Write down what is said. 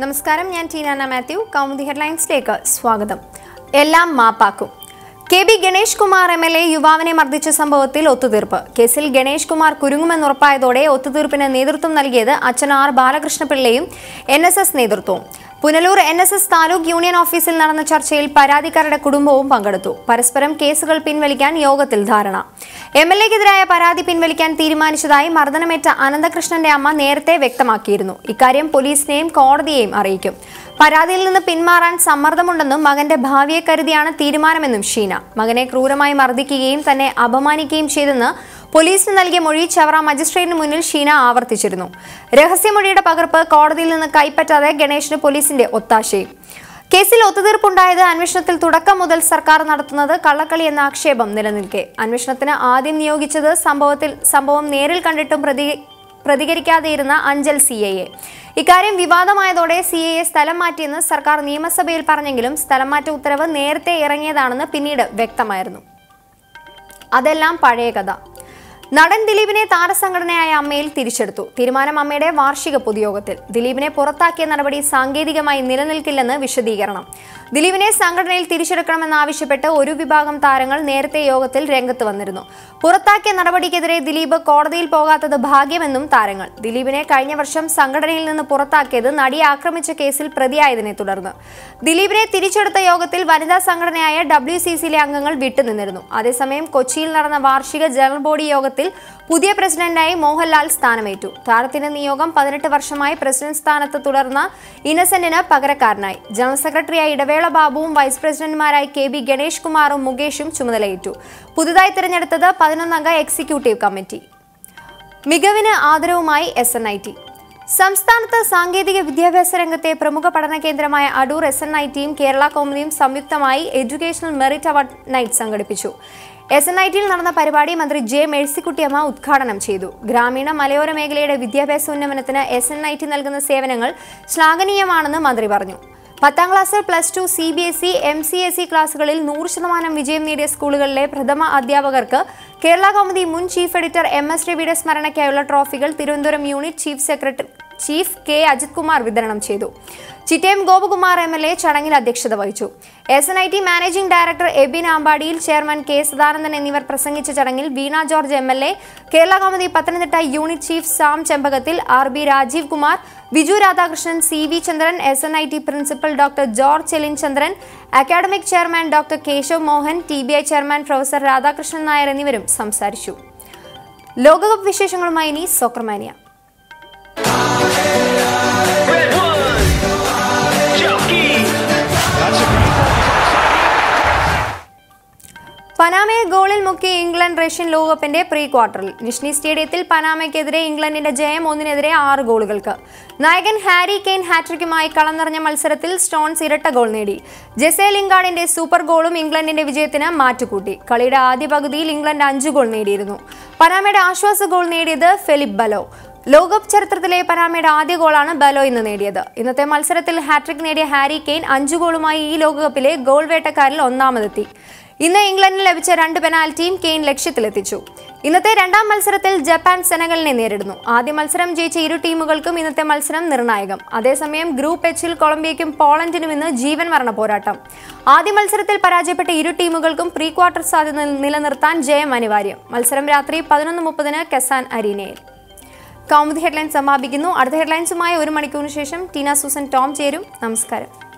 നമസ്കാരം ഞാൻ ടീനാന മാത്യു. കൗമുദി ഹെഡ്ലൈൻസിലേക്ക് സ്വാഗതം. എല്ലാം മാപ്പാക്കും. K B Ganesh Kumar M L A യുവാവിനെ മർദ്ദിച്ച സംഭവത്തിൽ ഒത്തുതീർപ്പ്. കേസിൽ ഗണേഷ് കുമാർ കുരുങ്ങുമെന്നുറപ്പായതോടെ ഒത്തുതീർപ്പിന് നേതൃത്വം നൽകിയത് അച്ഛൻ ആർ ബാലകൃഷ്ണപിള്ളയും എൻ എസ് എസ് നേതൃത്വവും. Punalur N S S taluk union ഓഫീസിൽ നടന്ന ചർച്ചയിൽ പരാതിക്കാരുടെ കുടുംബവും പങ്കെടുത്തു. പരസ്പരം കേസുകൾ പിൻവലിക്കാൻ യോഗത്തിൽ ധാരണ. എം എൽ എക്കെതിരായ പരാതി പിൻവലിക്കാൻ തീരുമാനിച്ചതായി മർദ്ദനമേറ്റ അനന്തകൃഷ്ണന്റെ അമ്മ നേരത്തെ വ്യക്തമാക്കിയിരുന്നു. ഇക്കാര്യം പോലീസിനെയും കോടതിയെയും അറിയിക്കും. പരാതിയിൽ നിന്ന് പിന്മാറാൻ സമ്മർദ്ദമുണ്ടെന്നും മകന്റെ ഭാവിയെ കരുതിയാണ് തീരുമാനമെന്നും ഷീന. മകനെ ക്രൂരമായി മർദ്ദിക്കുകയും തന്നെ അപമാനിക്കുകയും ചെയ്തെന്ന് പോലീസിന് നൽകിയ മൊഴി ചവറ മജിസ്ട്രേറ്റിന് മുന്നിൽ ഷീന ആവർത്തിച്ചിരുന്നു. രഹസ്യമൊഴിയുടെ പകർപ്പ് കോടതിയിൽ നിന്ന് കൈപ്പറ്റാതെ ഗണേഷിന് പോലീസിന്റെ ഒത്താശയും. കേസിൽ ഒത്തുതീർപ്പുണ്ടായത് അന്വേഷണത്തിൽ തുടക്കം മുതൽ സർക്കാർ നടത്തുന്നത് കള്ളക്കളി എന്ന ആക്ഷേപം നിലനിൽക്കെ. അന്വേഷണത്തിന് ആദ്യം നിയോഗിച്ചത് സംഭവത്തിൽ സംഭവം നേരിൽ കണ്ടിട്ടും പ്രതി പ്രതികരിക്കാതെയിരുന്ന അഞ്ചൽ സി എ എ. ഇക്കാര്യം വിവാദമായതോടെ സി എ എ സ്ഥലം മാറ്റിയെന്ന് സർക്കാർ നിയമസഭയിൽ പറഞ്ഞെങ്കിലും സ്ഥലം മാറ്റ ഉത്തരവ് നേരത്തെ ഇറങ്ങിയതാണെന്ന് പിന്നീട് വ്യക്തമായിരുന്നു. അതെല്ലാം പഴയ കഥ. നടൻ ദിലീപിനെ താരസംഘടനയായ അമ്മയിൽ തിരിച്ചെടുത്തു. തീരുമാനം അമ്മയുടെ വാർഷിക പൊതുയോഗത്തിൽ. ദിലീപിനെ പുറത്താക്കിയ നടപടി സാങ്കേതികമായി നിലനിൽക്കില്ലെന്ന് വിശദീകരണം. ദിലീപിനെ സംഘടനയിൽ തിരിച്ചെടുക്കണമെന്നാവശ്യപ്പെട്ട് ഒരു വിഭാഗം താരങ്ങൾ നേരത്തെ യോഗത്തിൽ രംഗത്ത് വന്നിരുന്നു. പുറത്താക്കിയ നടപടിക്കെതിരെ ദിലീപ് കോടതിയിൽ പോകാത്തത് ഭാഗ്യമെന്നും താരങ്ങൾ. ദിലീപിനെ കഴിഞ്ഞ വർഷം സംഘടനയിൽ നിന്ന് പുറത്താക്കിയത് നടിയെ ആക്രമിച്ച കേസിൽ പ്രതിയായതിനെ തുടർന്ന്. ദിലീപിനെ തിരിച്ചെടുത്ത യോഗത്തിൽ വനിതാ സംഘടനയായ ഡബ്ല്യു സി സിയിലെ അംഗങ്ങൾ വിട്ടുനിന്നിരുന്നു. അതേസമയം കൊച്ചിയിൽ നടന്ന വാർഷിക ജനറൽ ബോഡി യോഗത്തിൽ പുതിയ പ്രസിഡന്റായി മോഹൻലാൽ സ്ഥാനമേറ്റു. താരത്തിന്റെ നിയോഗം പതിനെട്ട് വർഷമായി പ്രസിഡന്റ് സ്ഥാനത്ത് തുടർന്ന ഇന്നസെന്റിന് പകരക്കാരനായി. ജനറൽ സെക്രട്ടറിയായി ഇടവേള ബാബുവും വൈസ് പ്രസിഡന്റുമാരായി കെ ബി ഗണേഷ് കുമാറും മുകേഷും ചുമതലയേറ്റു. പുതുതായി തിരഞ്ഞെടുത്തത് പതിനൊന്നംഗ എക്സിക്യൂട്ടീവ് കമ്മിറ്റി. മികവിന് ആദരവുമായി എസ് എൻ ഐ ടി. സംസ്ഥാനത്ത് സാങ്കേതിക വിദ്യാഭ്യാസ രംഗത്തെ പ്രമുഖ പഠന കേന്ദ്രമായ അടൂർ എസ് എൻ ഐ ടിയും കേരള കോമതിയും സംയുക്തമായി എഡ്യൂക്കേഷണൽ മെറിറ്റ് അവാർഡ് നൈറ്റ് സംഘടിപ്പിച്ചു. എസ് എൻ ഐ ടിയിൽ നടന്ന പരിപാടി മന്ത്രി ജെ മേഴ്സിക്കുട്ടിയമ്മ ഉദ്ഘാടനം ചെയ്തു. ഗ്രാമീണ മലയോര മേഖലയുടെ വിദ്യാഭ്യാസ ഉന്നമനത്തിന് എസ് എൻ ഐ ടി നൽകുന്ന സേവനങ്ങൾ ശ്ലാഘനീയമാണെന്ന് മന്ത്രി പറഞ്ഞു. പത്താം class plus two C B S E M C S E ക്ലാസുകളിൽ നൂറ് ശതമാനം വിജയം നേടിയ സ്കൂളുകളിലെ പ്രഥമ അധ്യാപകർക്ക് കേരള കൗമുദി മുൻ ചീഫ് എഡിറ്റർ എം എസ് രവിയുടെ സ്മരണയ്ക്കായുള്ള ട്രോഫികൾ Thiruvananthapuram unit chief secretary chief K Ajith Kumar വിതരണം ചെയ്തു. Chittayam Gopakumar M L A ചടങ്ങിൽ അധ്യക്ഷത വഹിച്ചു. S N I T managing director Abin Ambadiyil chairman K Sadanandan എന്നിവർ പ്രസംഗിച്ച ചടങ്ങിൽ Veena George M L A Kerala Kaumudi Pathanamthitta unit chief Sam Chembakathil R B Rajeev Kumar Viju Radhakrishnan C V Chandran S N I T principal doctor George Chelin Chandran academic chairman doctor Keshav Mohan T B I chairman professor Radhakrishnan Nair എന്നിവരും സംസാരിച്ചു. ലോകകപ്പ് വിശേഷങ്ങളുമായി ഇനി സോക്രമാനിയ. പനാമയെ ഗോളിൽ മുക്കി England Russian ലോകകപ്പിന്റെ pre ക്വാർട്ടറിൽ. നിഷ്നി സ്റ്റേഡിയത്തിൽ പനാമയ്ക്കെതിരെ ഇംഗ്ലണ്ടിന്റെ ജയം ഒന്നിനെതിരെ ആറ് ഗോളുകൾക്ക്. നായകൻ ഹാരി കെയ്ൻ ഹാട്രിക്കുമായി കളം മത്സരത്തിൽ സ്റ്റോൺസ് ഇരട്ട ഗോൾ നേടി. ജെസേ ലിംഗാർഡിന്റെ സൂപ്പർ ഗോളും ഇംഗ്ലണ്ടിന്റെ വിജയത്തിന് മാറ്റുകൂട്ടി. കളിയുടെ ആദ്യ പകുതിയിൽ ഇംഗ്ലണ്ട് അഞ്ച് ഗോൾ നേടിയിരുന്നു. പനാമയുടെ ആശ്വാസ ഗോൾ നേടിയത് ഫിലിപ്പ് ബലോ. ലോകകപ്പ് ചരിത്രത്തിലെ പനാമയുടെ ആദ്യ ഗോളാണ് ബലോ ഇന്ന് നേടിയത്. ഇന്നത്തെ മത്സരത്തിൽ ഹാട്രിക് നേടിയ ഹാരി കെയ്ൻ അഞ്ചു ഗോളുമായി ഈ ലോകകപ്പിലെ ഗോൾ വേട്ടക്കാരിൽ ഒന്നാമതെത്തി. ഇന്ന് ഇംഗ്ലണ്ടിന് ലഭിച്ച രണ്ട് പെനാൽറ്റിയും കെയിൻ ലക്ഷ്യത്തിലെത്തിച്ചു. ഇന്നത്തെ രണ്ടാം മത്സരത്തിൽ ജപ്പാൻ സെനഗലിനെ നേരിടുന്നു. ആദ്യ മത്സരം ജയിച്ച ഇരു ടീമുകൾക്കും ഇന്നത്തെ മത്സരം നിർണായകം. അതേസമയം ഗ്രൂപ്പ് എച്ചിൽ കൊളംബിയയ്ക്കും പോളണ്ടിനും ഇന്ന് ജീവൻ മരണ പോരാട്ടം. ആദ്യ മത്സരത്തിൽ പരാജയപ്പെട്ട ഇരു ടീമുകൾക്കും പ്രീ ക്വാർട്ടർ സാധ്യത നിലനിർത്താൻ ജയം അനിവാര്യം. മത്സരം രാത്രി പതിനൊന്ന് മുപ്പതിന് കെസാൻ അരീനയിൽ. കൗമുദി ഹെഡ്ലൈൻസ് സമാപിക്കുന്നു. അടുത്ത ഹെഡ്ലൈൻസുമായി ഒരു മണിക്കൂറിന് ശേഷം ടീന സൂസൻ ടോം ചേരും. നമസ്കാരം.